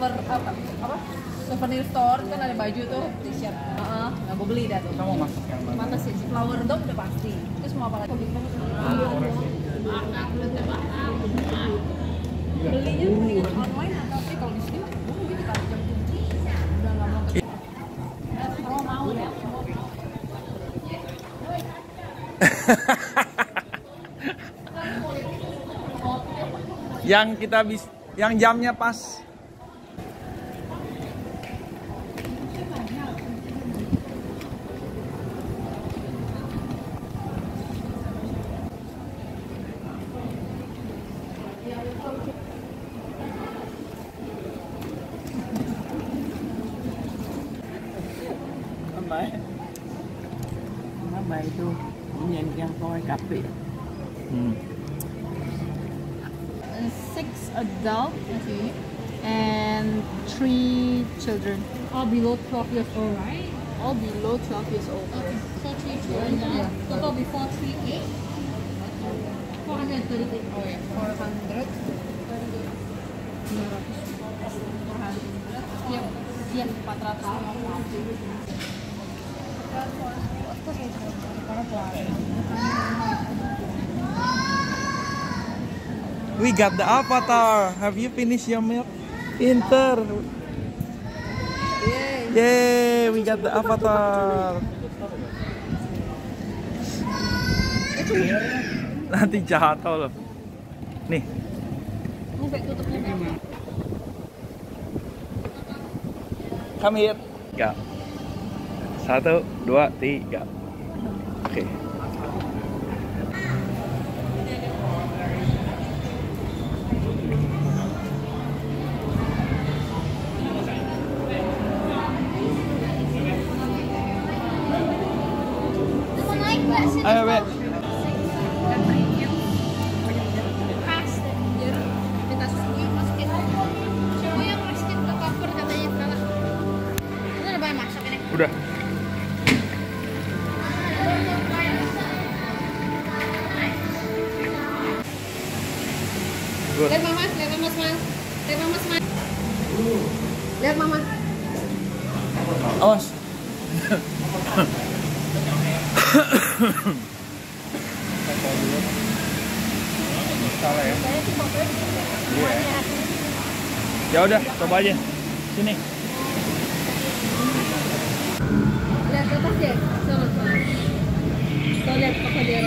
super apa apa? Souvenir store kan ada baju tuh t-shirt. Heeh, nggak mau beli dah tuh. Kamu masuk yang mana? mana sih flower dome udah pasti. Terus mau apa lagi? Belinya mendingan online atau sih? Kalau di sini mah dulu jam tujuh. Udah nggak mau ke kalau mau ya Yang kita bis yang jamnya pas. Children all below 12 years old right all below 12 years old Okay, so three children now. Yeah. Total before three eight. Four hundred and thirty-eight. oh ya 400 Yep. Iya, 450. We got the avatar. Have you finished your milk? Pinter. Yay, we got the avatar. Nanti jatuh loh. Nih, come here. Tiga. Satu, dua, tiga. Oke. Ayo, Be. Biar Salah ya. Iya. Ya udah, coba aja. Sini. Lihat ke atas deh. Sana, sana. Tuh lihat apa dia.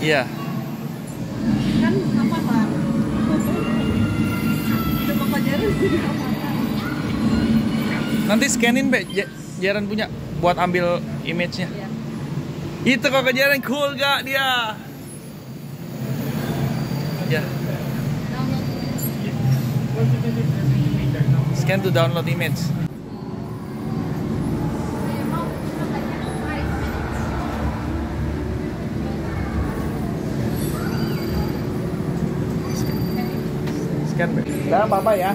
Iya. Kan apa Pak? Udah Bapak Jaran Nanti scanin, Be. J- Jaran punya buat ambil image-nya. Iya. Itu kok kejaran cool gak dia? Ya. Scan to download image. Scan, Be. Sekarang papa ya.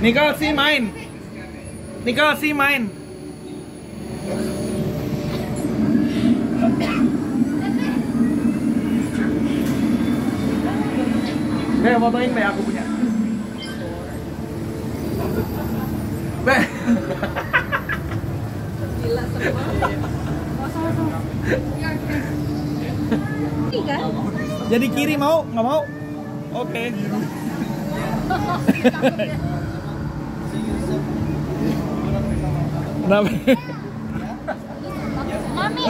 Nicole si main. Nicole si main. Be, fotoin Be, aku punya. Be. Gila semua. Jadi kiri mau? Nggak mau? Oke. No. mommy, mommy.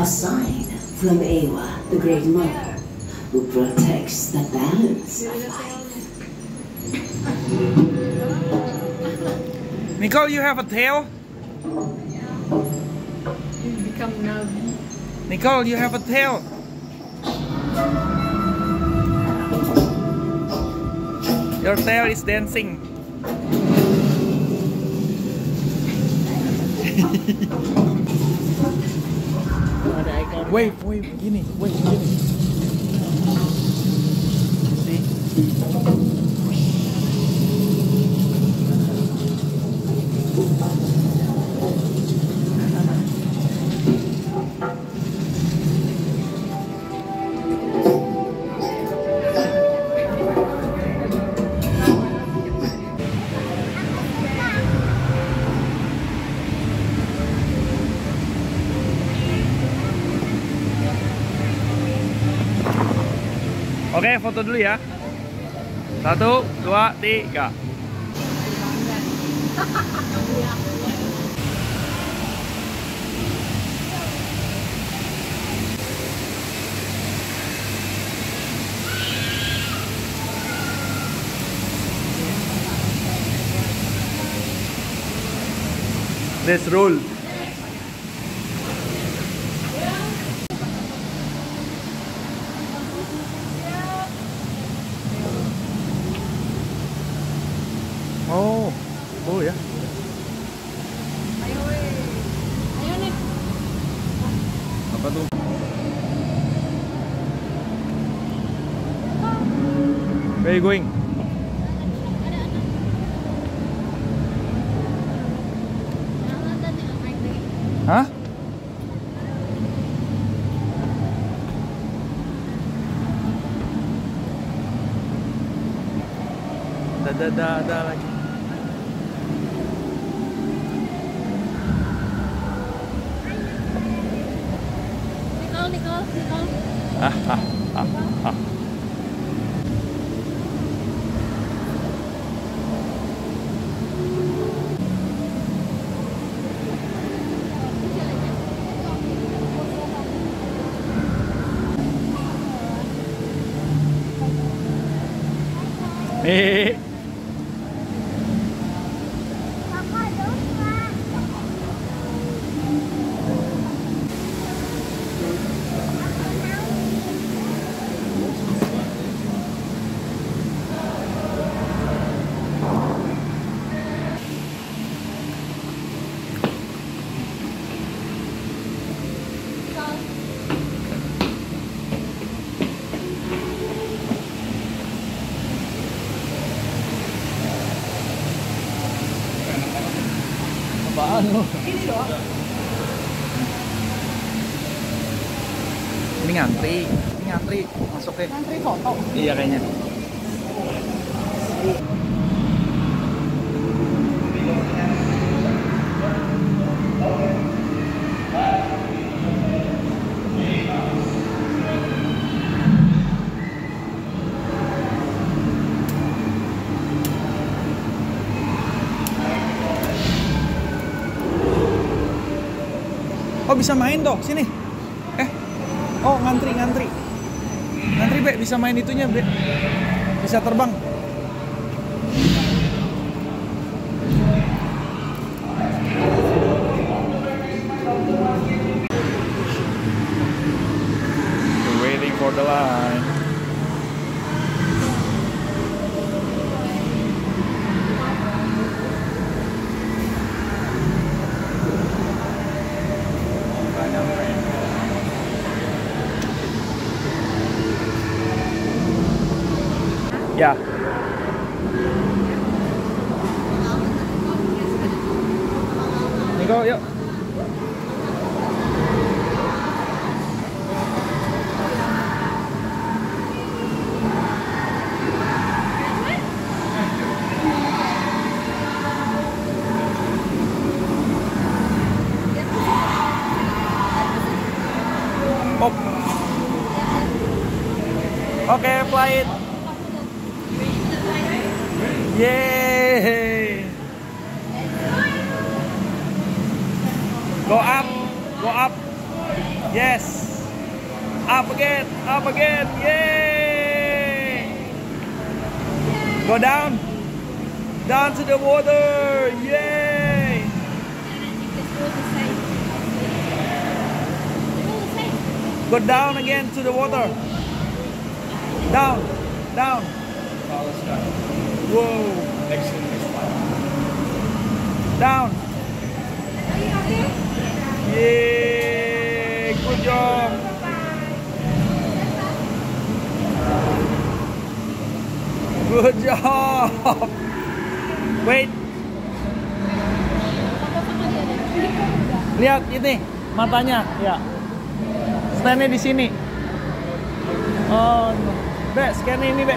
A sign from Ewa, the Great Mother, who protects the balance of life. Nicole, you have a tail? You become Navi. Nicole, you have a tail. Your tail is dancing. Wave, wave, gini, wave, gini. See? Oke, foto dulu ya. Satu, dua, tiga. Let's roll. Apa tuh? Where you going? Nicole, Nicole, Nicole. Ah, ah, ah, ah. Eh, apaan lu? Ini ngantri, ini ngantri masuk ke. Ngantri foto. Iya kayaknya. Oh bisa main dong, sini. Eh, oh ngantri ngantri. Bisa main itunya be. Bisa terbang. Waiting for the line. 이거 요 Okay, play it. Yeay. Go up, go up. Yes. Up again, up again. Yay! Go down. Down to the water. Yay! Go down again to the water. Down, down. Whoa. Down. Yay! Good job. Good job. Wait. Lihat ini matanya, ya. Standnya di sini. Oh, no. Be, scan ini, Be.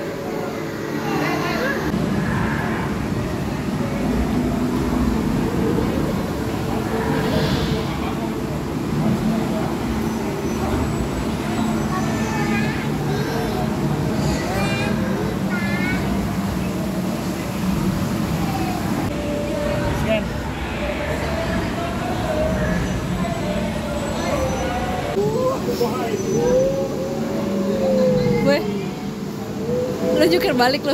balik lo.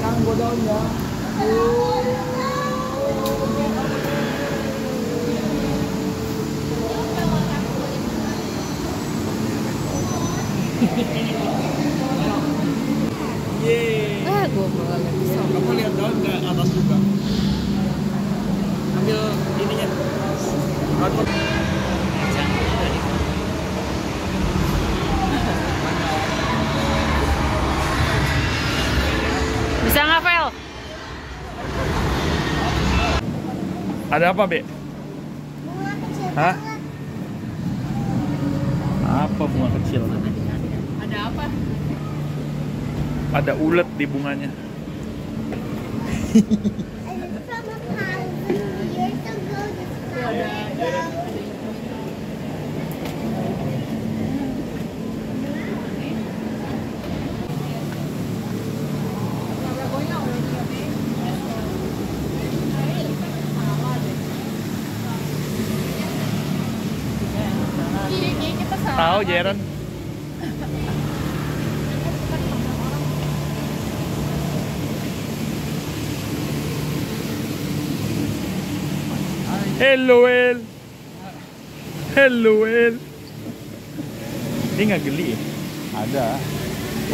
Kang bodong ya. Yeay. Ah, gue malah gak bisa. Kamu lihat daun ke atas juga. Ambil ininya. Output. Bisa nggak, Vel? Ada apa, Be? Hah? Apa bunga kecil? Ada apa? Ada ulet di bunganya. Iya, Tahu, Jeren? Hello, El. Hello, El. Dia nggak geli ya? Ada.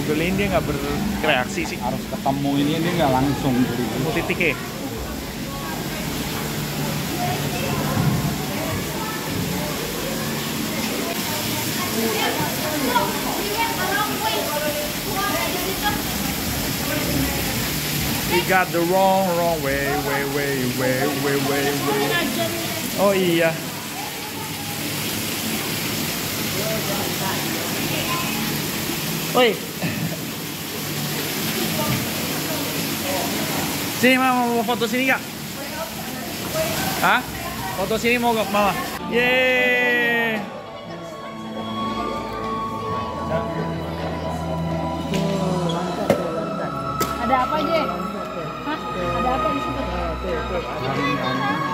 Geliin dia nggak bereaksi sih? Harus ketemu ini dia nggak langsung titik ya? We got the wrong, wrong way, way, way, way, way, way, way. Oh iya. Woi. Sini mama mau foto sini nggak? Hah? Foto sini mau nggak mama? Yeay. Ada apa aja? Hah? Ada apa di situ?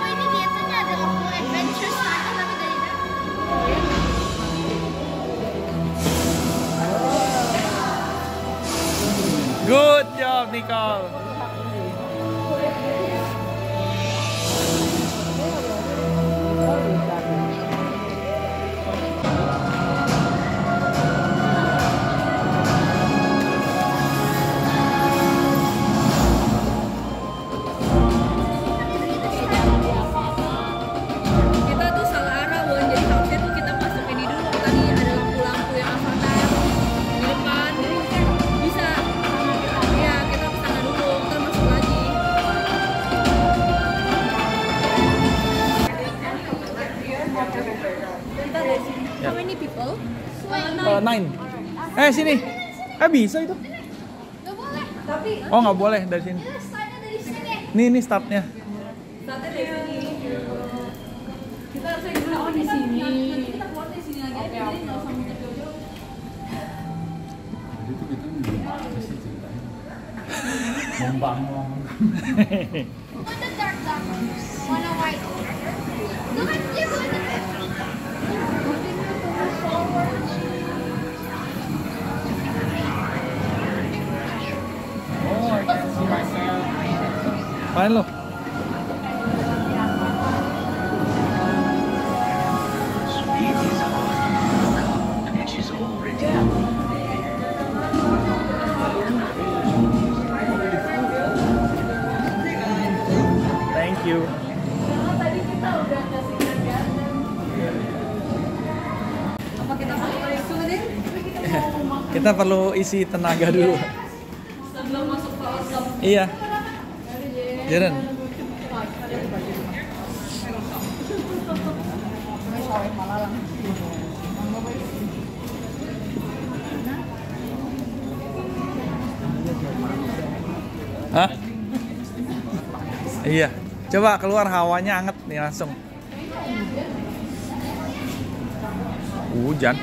ini biasanya ada lampu adventure sana tapi dari dalam. Good job Nicole. Eh sini. Eh bisa itu? Nggak boleh. Tapi Oh nggak boleh dari sini. startnya dari. Nih nih startnya. Kita harusnya keluar di sini. Kita keluar di sini lagi aja. Jadi nggak usah muter jauh-jauh. Jadi itu kita kasih ceritain. Membangun. Mana dark dark? Mana white? Look at Main lo. Thank you. Apa kita perlu isi tenaga dulu. Sebelum masuk ke dalam. Iya. Jaren. Hah? Iya. Coba keluar hawanya anget nih langsung. Hujan.